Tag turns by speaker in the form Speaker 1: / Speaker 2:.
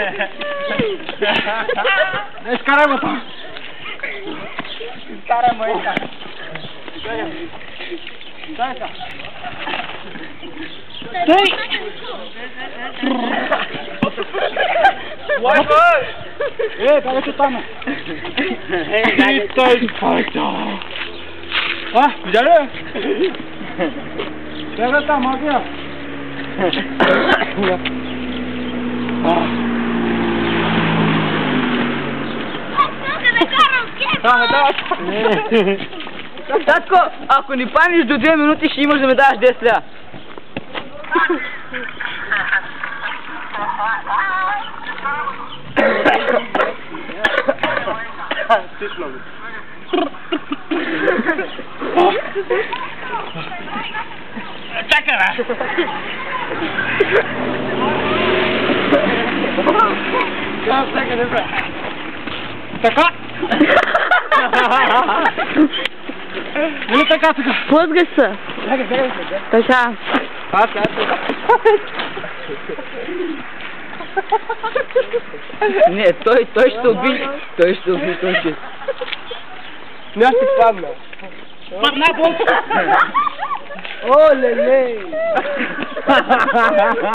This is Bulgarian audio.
Speaker 1: É esse cara é. Esse cara é mãe, cara. Sai, cara. Sai. What? Ei, pega que tá, mano. Eita, impacta. Ah, cuidado. Pega o tamanho aqui, ó. Ah.
Speaker 2: Татко, ако ни паниш до 2 минути, ще имаш да ми даваш 10 ля.
Speaker 1: Чакай, бе! Чакай, бе! Така! Или така, така?
Speaker 2: Плъзгаш се. Така.
Speaker 1: Така.
Speaker 2: Не, той, той ще уби. Той ще уби, той ще.
Speaker 1: Не, аз ти падна. Падна, бог! О, леле!